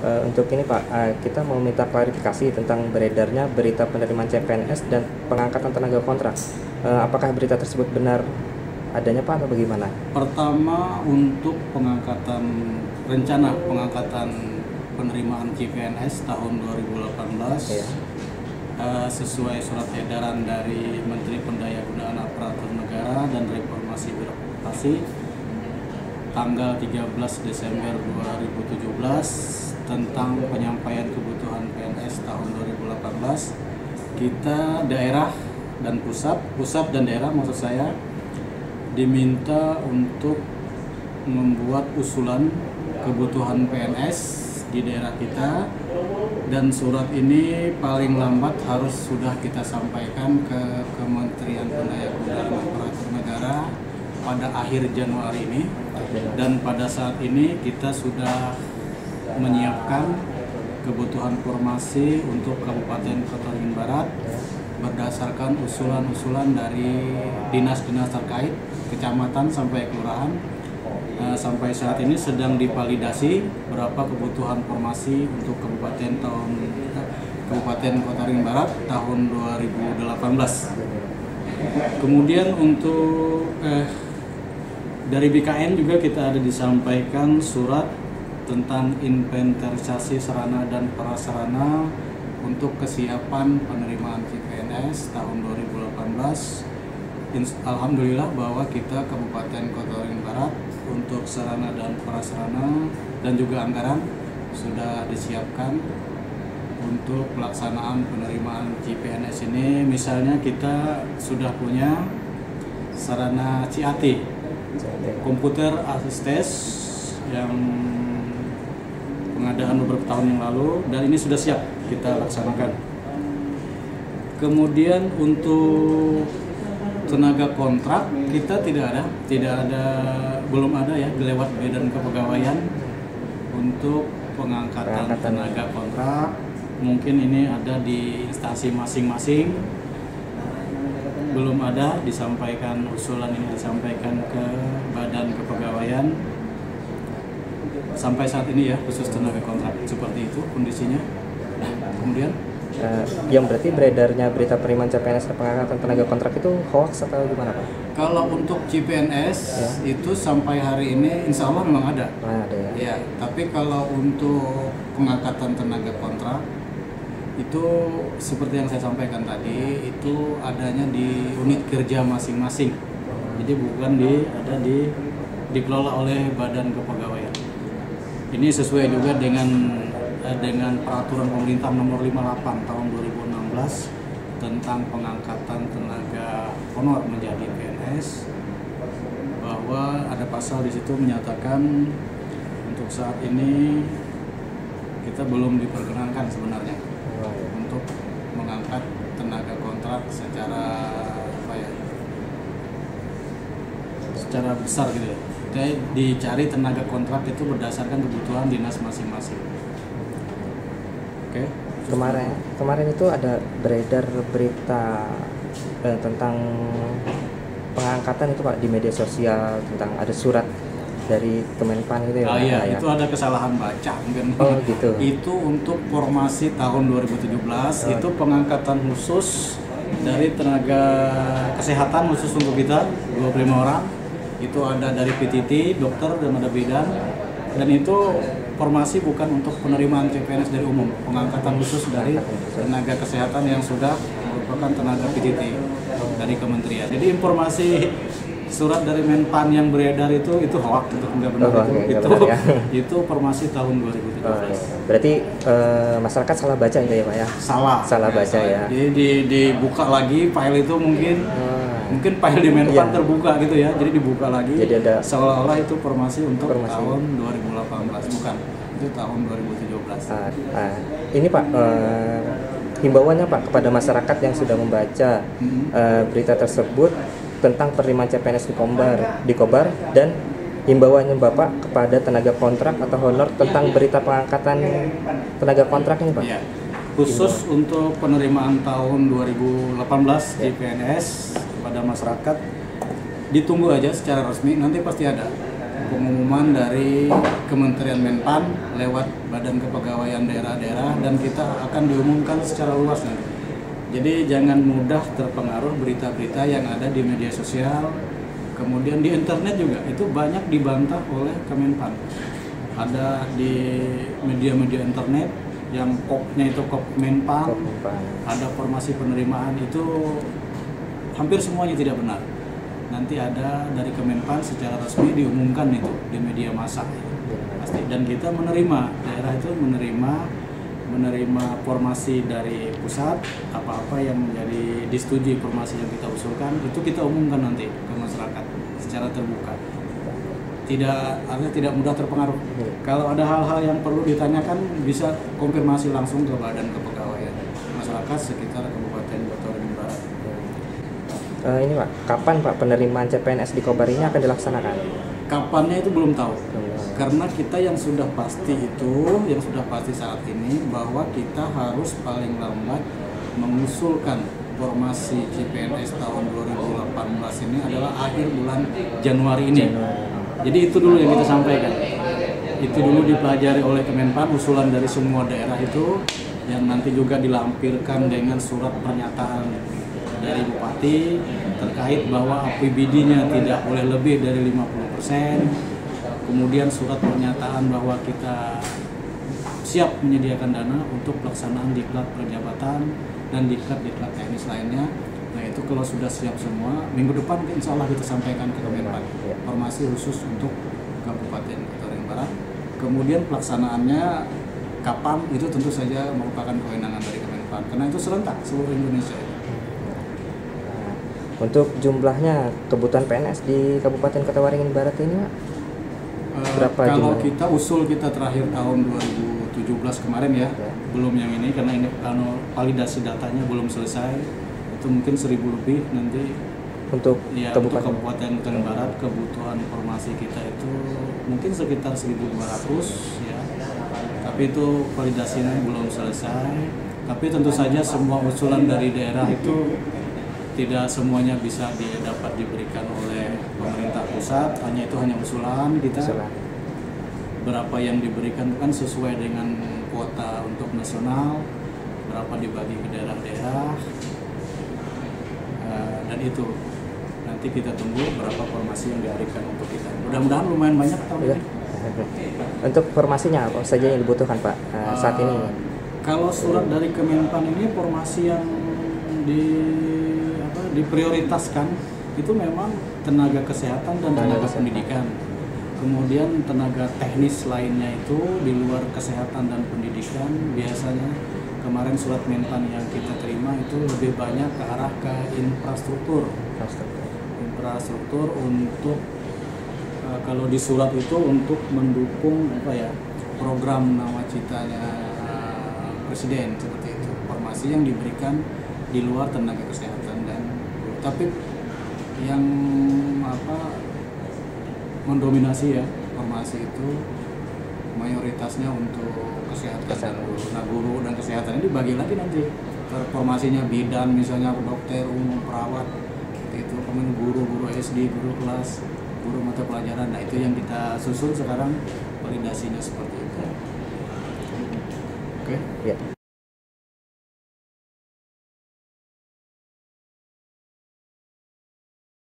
Eh, untuk ini Pak, eh, kita mau minta klarifikasi tentang beredarnya berita penerimaan CPNS dan pengangkatan tenaga kontrak. Eh, apakah berita tersebut benar adanya Pak atau bagaimana? Pertama untuk pengangkatan rencana pengangkatan penerimaan CPNS tahun 2018 Iya. eh, sesuai surat edaran dari Menteri Pendayagunaan Aparatur Negara dan Reformasi Birokrasi tanggal 13 Desember 2017 tentang penyampaian kebutuhan PNS tahun 2018 kita daerah dan pusat pusat dan daerah maksud saya diminta untuk membuat usulan kebutuhan PNS di daerah kita dan surat ini paling lambat harus sudah kita sampaikan ke Kementerian Pendayagunaan Aparatur Negara pada akhir Januari ini. Dan pada saat ini kita sudah menyiapkan kebutuhan formasi untuk Kabupaten Kota Waringin Barat berdasarkan usulan-usulan dari dinas-dinas terkait kecamatan sampai kelurahan Eh, sampai saat ini sedang divalidasi berapa kebutuhan formasi untuk kabupaten tahun eh, Kabupaten Kota Waringin Barat tahun 2018. Kemudian untuk eh, dari BKN juga kita ada disampaikan surat tentang inventarisasi sarana dan prasarana untuk kesiapan penerimaan CPNS tahun 2018 Ins- Alhamdulillah bahwa kita Kabupaten Kota Waringin Barat untuk sarana dan prasarana dan juga anggaran sudah disiapkan untuk pelaksanaan penerimaan CPNS ini. Misalnya kita sudah punya sarana CAT komputer asistes yang pengadaan beberapa tahun yang lalu dan ini sudah siap kita laksanakan. Kemudian untuk tenaga kontrak kita tidak ada tidak ada belum ada ya lewat badan kepegawaian untuk pengangkatan Pengangkatan. tenaga kontrak. Mungkin ini ada di instansi masing-masing. Belum ada disampaikan usulan ini disampaikan ke badan kepegawaian sampai saat ini ya khusus tenaga kontrak seperti itu kondisinya kemudian Eh, yang berarti beredarnya berita penerimaan CPNS dan pengangkatan tenaga kontrak itu hoax atau gimana Pak? Kalau untuk CPNS Ya. itu sampai hari ini insya Allah memang ada. Nah, ada ya. Ya, tapi kalau untuk pengangkatan tenaga kontrak itu seperti yang saya sampaikan tadi itu adanya di unit kerja masing-masing. Jadi bukan di ada di dikelola oleh badan kepegawaian. Ini sesuai juga dengan eh, dengan peraturan pemerintah nomor 58 tahun 2016 tentang pengangkatan tenaga honor menjadi PNS bahwa ada pasal di situ menyatakan untuk saat ini kita belum diperkenankan sebenarnya untuk mengangkat tenaga kontrak secara apa ya secara besar gitu ya Jadi dicari tenaga kontrak itu berdasarkan kebutuhan dinas masing-masing oke Kemarin kemarin itu ada beredar berita eh, tentang pengangkatan itu Pak di media sosial tentang ada surat dari Kemenpan gitu ya. Ah iya, ya. itu ada kesalahan baca mungkin. Oh, gitu. Itu untuk formasi tahun 2017 Oh. itu pengangkatan khusus dari tenaga kesehatan khusus untuk kita 25 orang. Itu ada dari PTT, dokter dan ada bidan. Dan itu formasi bukan untuk penerimaan CPNS dari umum, pengangkatan khusus dari tenaga kesehatan yang sudah merupakan tenaga PTT dari kementerian. Jadi informasi surat dari Menpan yang beredar itu itu hoax itu enggak benar Oh, itu nggak itu, benar ya. itu formasi tahun 2017 Oh, iya. Berarti eh, masyarakat salah baca ya Pak ya? salah Salah baca ya. jadi di, dibuka lagi file itu mungkin Ah, mungkin file di Menpan Iya. terbuka gitu ya jadi dibuka lagi Jadi ada- seolah-olah itu formasi untuk Formasi. tahun 2018 bukan itu tahun 2017 ah, ah. ini Pak eh, himbauannya Pak kepada masyarakat yang sudah membaca Hmm. eh, berita tersebut tentang penerimaan CPNS di Kombar, di Kobar dan himbauannya Bapak kepada tenaga kontrak atau honor tentang berita pengangkatan tenaga kontrak ini Pak. Iya. Khusus untuk penerimaan tahun 2018 di Ya. PNS kepada masyarakat ditunggu aja secara resmi nanti pasti ada. pengumuman dari Kementerian Menpan lewat Badan Kepegawaian Daerah-daerah dan kita akan diumumkan secara luas nanti. Jadi jangan mudah terpengaruh berita-berita yang ada di media sosial, kemudian di internet juga itu banyak dibantah oleh Kemenpan. Ada di media-media internet yang kopnya itu kop Menpan, ada formasi penerimaan itu hampir semuanya tidak benar. Nanti ada dari Kemenpan secara resmi diumumkan itu di media massa. Pasti. Dan kita menerima daerah itu menerima menerima formasi dari pusat apa-apa yang menjadi disetujui formasi yang kita usulkan itu kita umumkan nanti ke masyarakat secara terbuka. Tidak artinya tidak mudah terpengaruh. Kalau ada hal-hal yang perlu ditanyakan bisa konfirmasi langsung ke badan kepegawaian masyarakat sekitar Kabupaten Kota Waringin Barat Eh, ini Pak, kapan Pak penerimaan CPNS di Kobar ini akan dilaksanakan? kapannya itu belum tahu Belum tahu. karena kita yang sudah pasti itu yang sudah pasti saat ini bahwa kita harus paling lambat mengusulkan formasi CPNS tahun 2018 ini adalah akhir bulan Januari ini. Jadi itu dulu yang kita sampaikan. Itu dulu dipelajari oleh Kemenpan usulan dari semua daerah itu yang nanti juga dilampirkan dengan surat pernyataan dari bupati terkait bahwa APBD-nya tidak boleh lebih dari 50%. Kemudian surat pernyataan bahwa kita siap menyediakan dana untuk pelaksanaan diklat perjabatan dan diklat-diklat teknis lainnya. Nah itu kalau sudah siap semua, minggu depan insya Allah kita sampaikan ke Kemenpan Ya. informasi khusus untuk Kabupaten Kota Barat. Kemudian pelaksanaannya kapan itu tentu saja merupakan kewenangan dari Kemenpan karena itu serentak seluruh Indonesia. Untuk jumlahnya kebutuhan PNS di Kabupaten Kota Waringin Barat ini Pak? Berapa kalau jumlahnya? kita usul kita terakhir tahun 2017 kemarin ya, Ya. belum yang ini karena ini anu, validasi datanya belum selesai. Itu mungkin seribu lebih nanti untuk ya untuk Kabupaten Kabupaten Waringin Barat kebutuhan formasi kita itu mungkin sekitar 1200 ya. Tapi itu validasinya belum selesai. Tapi tentu saja semua usulan dari daerah itu tidak semuanya bisa dapat diberikan oleh pemerintah pusat, hanya itu hanya usulan kita usulan. berapa yang diberikan kan sesuai dengan kuota untuk nasional, berapa dibagi ke daerah-daerah, Eh, dan itu nanti kita tunggu berapa formasi yang diberikan untuk kita. Mudah-mudahan lumayan banyak tahun Ya. ini. Untuk formasinya apa saja yang dibutuhkan Pak eh, saat Eh, ini? Kalau surat dari Kemenpan ini formasi yang di apa diprioritaskan itu memang tenaga kesehatan dan Tenaga pendidikan. Kemudian tenaga teknis lainnya itu di luar kesehatan dan pendidikan biasanya kemarin surat Menpan yang kita terima itu lebih banyak ke arah ke infrastruktur. Infrastruktur untuk eh, kalau di surat itu untuk mendukung apa ya program nawacitanya eh, presiden seperti itu. Informasi yang diberikan di luar tenaga kesehatan tapi yang apa mendominasi ya formasi itu mayoritasnya untuk kesehatan dan guru. Nah guru dan kesehatan ini dibagi lagi nanti formasinya bidan misalnya dokter umum perawat itu. Kemudian guru guru SD guru kelas guru mata pelajaran. Nah itu yang kita susun sekarang validasinya seperti itu. Oke? Ya.